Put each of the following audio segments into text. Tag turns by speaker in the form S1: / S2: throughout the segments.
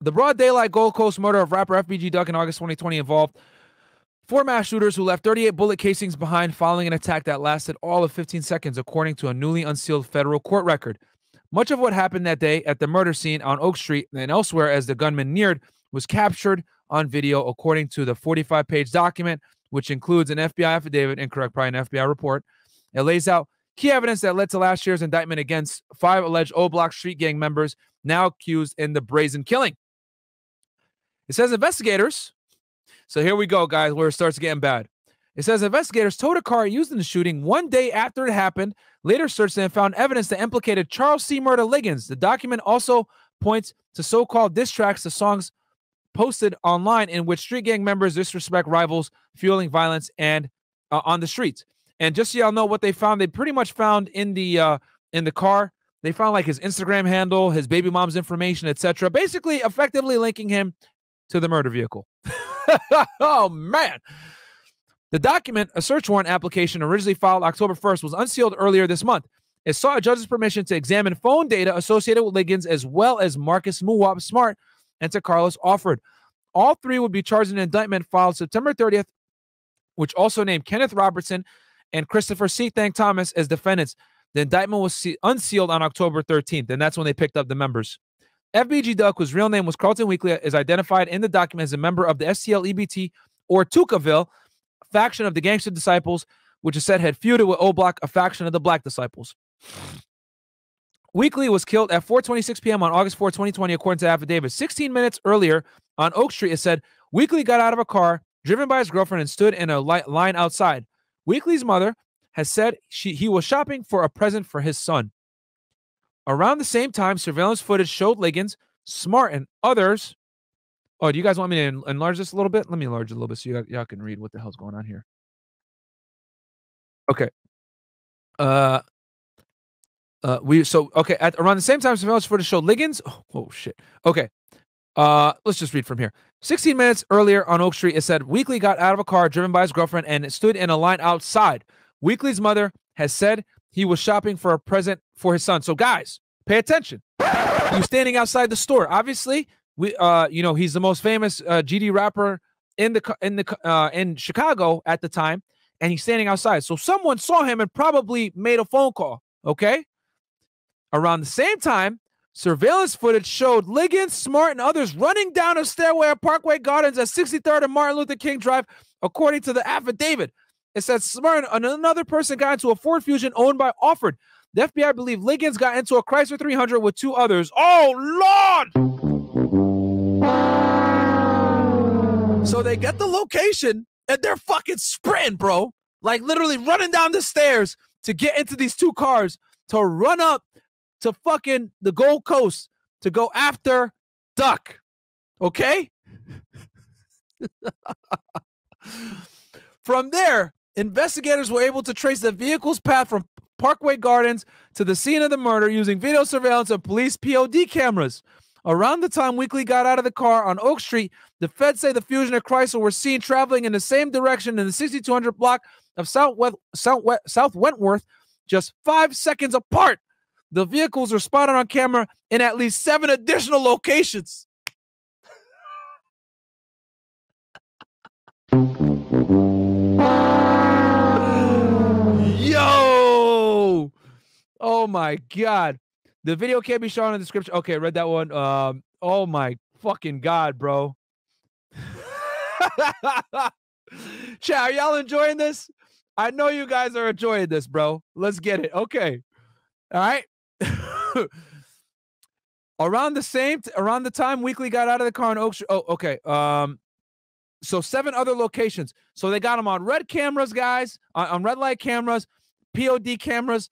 S1: The broad daylight Gold Coast murder of rapper FBG Duck in August 2020 involved four mass shooters who left 38 bullet casings behind following an attack that lasted all of 15 seconds, according to a newly unsealed federal court record. Much of what happened that day at the murder scene on Oak Street and elsewhere as the gunman neared was captured on video, according to the 45 page document, which includes an FBI affidavit, incorrect, probably an FBI report. It lays out key evidence that led to last year's indictment against five alleged O Block street gang members now accused in the brazen killing. It says investigators. So here we go, guys, where it starts getting bad. It says investigators towed a car used in the shooting one day after it happened. Later searched and found evidence that implicated Charles C. Murda Liggins. The document also points to so-called diss tracks to songs posted online in which street gang members disrespect rivals, fueling violence and uh, on the streets. And just so y'all know what they found, they pretty much found in the uh, in the car they found like his Instagram handle, his baby mom's information, etc. Basically, effectively linking him to the murder vehicle. oh man. The document, a search warrant application originally filed October 1st, was unsealed earlier this month. It sought a judge's permission to examine phone data associated with Liggins as well as Marcus Muwop Smart and Tacarlos Alford. All three would be charged in an indictment filed September 30th, which also named Kenneth Robertson and Christopher C. Thang Thomas as defendants. The indictment was unsealed on October 13th, and that's when they picked up the members. FBG Duck, whose real name was Carlton Weekly, is identified in the document as a member of the STL EBT or Tookaville faction of the Gangster Disciples, which is said had feuded with O Block, a faction of the Black Disciples. Weekly was killed at 4:26 p.m. on August 4, 2020, according to affidavit. 16 minutes earlier on Oak Street, it said Weekly got out of a car driven by his girlfriend and stood in a line outside. Weekly's mother has said she he was shopping for a present for his son. Around the same time, surveillance footage showed Liggins, Smart, and others. Oh, do you guys want me to enlarge this a little bit? Let me enlarge it a little bit so you y'all can read what the hell's going on here. Okay. Uh, uh, we so okay at around the same time surveillance footage showed Liggins. Oh, oh shit. Okay. Uh, let's just read from here. 16 minutes earlier on Oak Street, it said Weekly got out of a car driven by his girlfriend and stood in a line outside. Weekly's mother has said he was shopping for a present for his son. So guys, pay attention. He's standing outside the store. Obviously, we uh you know, he's the most famous uh, GD rapper in the in the uh in Chicago at the time and he's standing outside. So someone saw him and probably made a phone call, okay? Around the same time, surveillance footage showed Liggins, Smart, and others running down a stairway at Parkway Gardens at 63rd and Martin Luther King Drive, according to the affidavit. It says Smart and another person got into a Ford Fusion owned by Alford. The FBI believe Liggins got into a Chrysler 300 with two others. Oh, Lord! So they get the location and they're fucking sprinting, bro. Like literally running down the stairs to get into these two cars to run up to fucking the Gold Coast to go after Duck. Okay? From there, investigators were able to trace the vehicle's path from Parkway Gardens to the scene of the murder using video surveillance and police POD cameras. Around the time Weekly got out of the car on Oak Street, the feds say the Fusion and Chrysler were seen traveling in the same direction in the 6200 block of South, South, South Wentworth, just five seconds apart. The vehicles are spotted on camera in at least seven additional locations. Oh my god. The video can't be shown in the description. Okay, read that one. Um, oh my fucking god, bro. Chat, are y'all enjoying this? I know you guys are enjoying this, bro. Let's get it. Okay. All right. around the same t- around the time Weekly got out of the car in Oak Street. Oh, okay. Um, so seven other locations. So they got them on red cameras, guys, on, on red light cameras, POD cameras.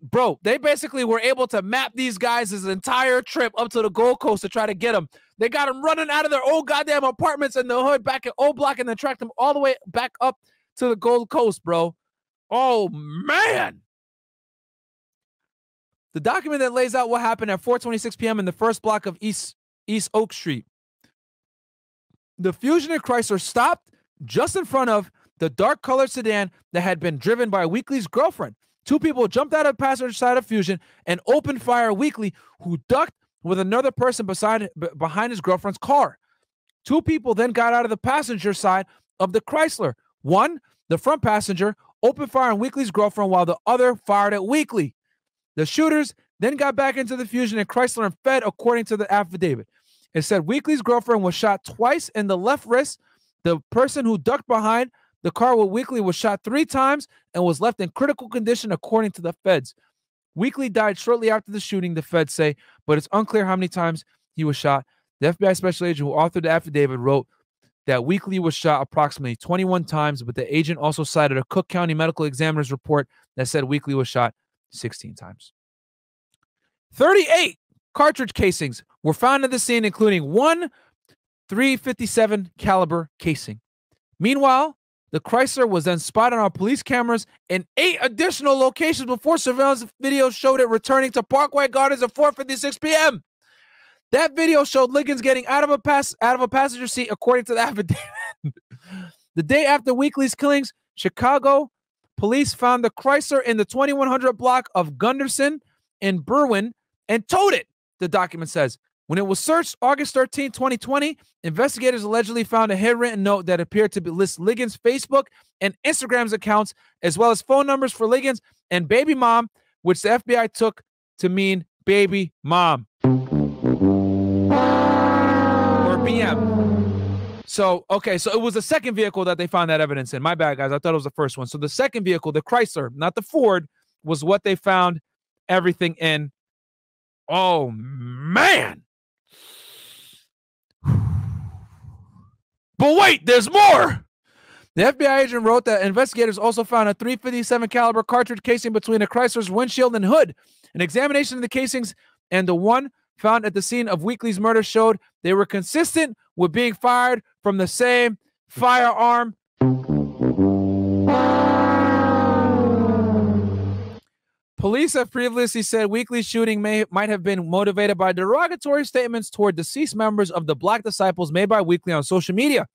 S1: Bro, they basically were able to map these guys' entire trip up to the Gold Coast to try to get them. They got them running out of their old goddamn apartments in the hood back at O Block and then tracked them all the way back up to the Gold Coast, bro. Oh man. The document that lays out what happened at 4:26 p.m. in the first block of East East Oak Street. The Fusion and Chrysler stopped just in front of the dark colored sedan that had been driven by Weekly's girlfriend. Two people jumped out of the passenger side of Fusion and opened fire Weekly, who ducked with another person beside behind his girlfriend's car. Two people then got out of the passenger side of the Chrysler. One, the front passenger, opened fire on Weekly's girlfriend while the other fired at Weekly. The shooters then got back into the fusion and Chrysler and fed, according to the affidavit. It said Weekly's girlfriend was shot twice in the left wrist. The person who ducked behind the car with Weekly was shot three times and was left in critical condition, according to the feds. Weekly died shortly after the shooting, the feds say, but it's unclear how many times he was shot. The FBI special agent who authored the affidavit wrote that Weekly was shot approximately 21 times, but the agent also cited a Cook County medical examiner's report that said Weekly was shot 16 times. 38 cartridge casings were found at the scene, including one 357 caliber casing. Meanwhile, the Chrysler was then spotted on police cameras in eight additional locations before surveillance video showed it returning to Parkway Gardens at 4:56 p.m. That video showed Liggins getting out of a pass out of a passenger seat, according to the affidavit. the day after Weekly's killings, Chicago police found the Chrysler in the 2100 block of Gunderson in Berwyn and towed it. The document says when it was searched August 13, 2020, investigators allegedly found a handwritten note that appeared to list Liggins' Facebook and Instagram's accounts, as well as phone numbers for Liggins and baby mom, which the FBI took to mean baby mom or BM. So, okay, so it was the second vehicle that they found that evidence in. My bad, guys. I thought it was the first one. So the second vehicle, the Chrysler, not the Ford, was what they found everything in. Oh, man. But wait, there's more. The FBI agent wrote that investigators also found a 357 caliber cartridge casing between a Chrysler's windshield and hood. An examination of the casings and the one found at the scene of Weekly's murder showed they were consistent with being fired from the same firearm. Police have previously said Weekly's shooting may might have been motivated by derogatory statements toward deceased members of the Black Disciples made by Weekly on social media.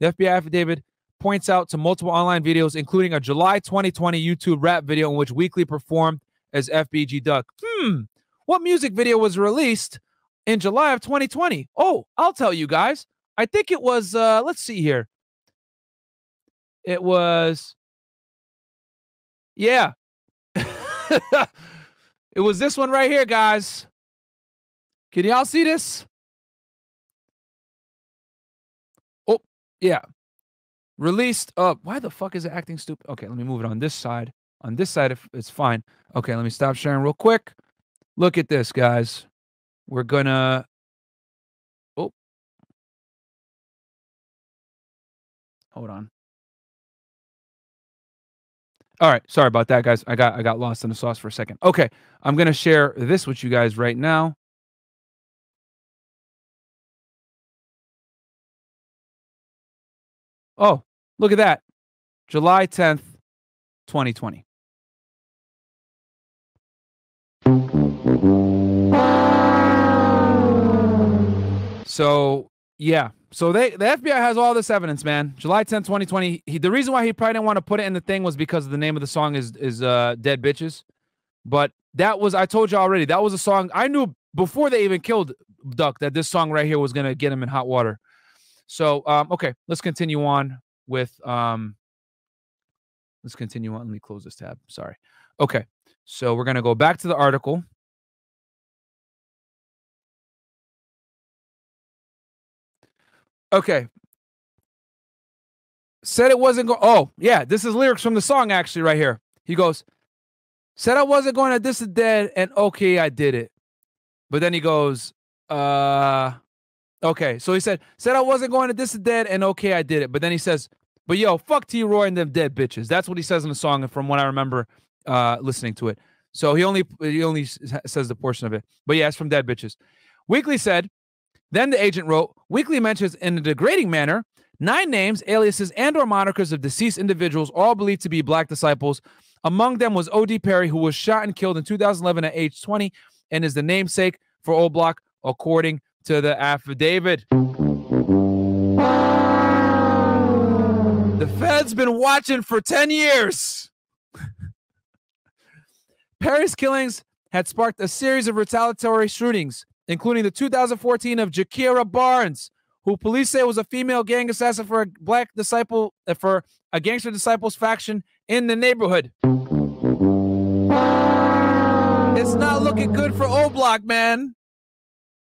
S1: The FBI affidavit points out to multiple online videos, including a July 2020 YouTube rap video in which Weekly performed as FBG Duck. Hmm, what music video was released in July of 2020? Oh, I'll tell you guys. I think it was, uh, let's see here. It was, yeah, it was this one right here, guys. Can y'all see this? Oh, yeah. Released Uh, Why the fuck is it acting stupid? Okay, let me move it on this side. On this side, if it's fine. Okay, let me stop sharing real quick. Look at this, guys. We're gonna. Oh. Hold on. All right, sorry about that, guys. I got I got lost in the sauce for a second. Okay, I'm gonna share this with you guys right now. Oh, look at that. July 10th, 2020. So, yeah, so they the FBI has all this evidence, man. July 10, 2020. He, the reason why he probably didn't want to put it in the thing was because the name of the song is is uh Dead Bitches. But that was I told you already, that was a song I knew before they even killed Duck that this song right here was gonna get him in hot water. So um okay, let's continue on with um let's continue on. Let me close this tab. Sorry. Okay. So we're gonna go back to the article. Okay. Said it wasn't going. Oh, yeah. This is lyrics from the song actually right here. He goes, Said I wasn't going to this is dead, and okay, I did it. But then he goes, uh, okay. So he said, Said I wasn't going to this is dead, and okay, I did it. But then he says, But yo, fuck T Roy and them dead bitches. That's what he says in the song, from what I remember uh listening to it. So he only he only says the portion of it. But yeah, it's from Dead Bitches. Weekly said, then the agent wrote, Weekly mentions in a degrading manner nine names, aliases, and or monikers of deceased individuals, all believed to be black disciples. Among them was Odee Perry, who was shot and killed in 2011 at age 20 and is the namesake for Old Block, according to the affidavit. The Fed's been watching for 10 years. Perry's killings had sparked a series of retaliatory shootings including the 2014 of Gakirah Barnes, who police say was a female gang assassin for a black disciple uh, for a gangster disciples faction in the neighborhood. It's not looking good for O Block, man.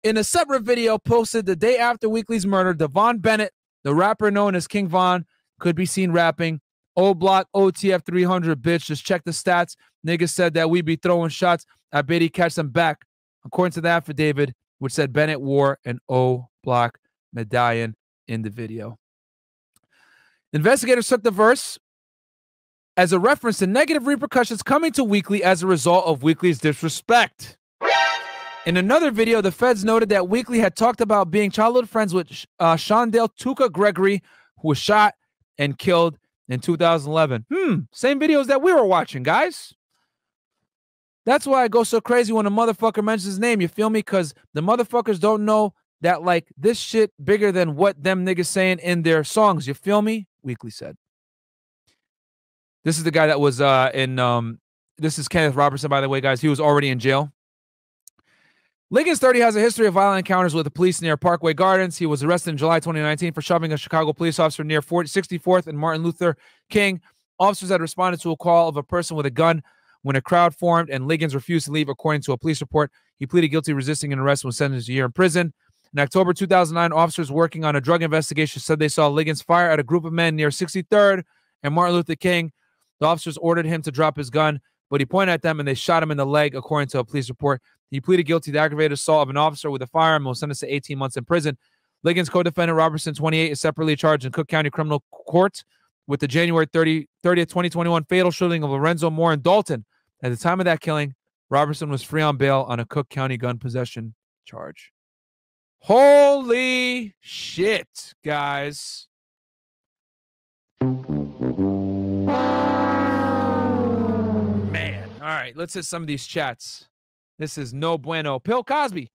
S1: In a separate video posted the day after Weekly's murder, Devon Bennett, the rapper known as King Von, could be seen rapping. O Block OTF 300, bitch. Just check the stats. Niggas said that we be throwing shots. I bet he catch them back. According to the affidavit, which said Bennett wore an O Block medallion in the video. Investigators took the verse as a reference to negative repercussions coming to Weekly as a result of Weekly's disrespect. In another video, the feds noted that Weekly had talked about being childhood friends with uh, Shondale Tooka Gregory, who was shot and killed in 2011. Hmm, same videos that we were watching, guys. That's why I go so crazy when a motherfucker mentions his name. You feel me? Because the motherfuckers don't know that like this shit bigger than what them niggas saying in their songs. You feel me? Weekly said. This is the guy that was uh in um this is Kenneth Robertson, by the way, guys. He was already in jail. Liggins 30 has a history of violent encounters with the police near Parkway Gardens. He was arrested in July 2019 for shoving a Chicago police officer near 64th and Martin Luther King. Officers had responded to a call of a person with a gun when a crowd formed and Liggins refused to leave, according to a police report. He pleaded guilty, to resisting an arrest, and was sentenced to a year in prison. In October 2009, officers working on a drug investigation said they saw Liggins fire at a group of men near 63rd and Martin Luther King. The officers ordered him to drop his gun, but he pointed at them and they shot him in the leg, according to a police report. He pleaded guilty to aggravated assault of an officer with a firearm and was sentenced to 18 months in prison. Liggins' co-defendant Robertson, 28, is separately charged in Cook County Criminal Court with the January 30, 30th, 2021 fatal shooting of Lorenzo Moore in Dolton. At the time of that killing, Robertson was free on bail on a Cook County gun possession charge. Holy shit, guys. Man. All right, let's hit some of these chats. This is no bueno. Pill Cosby.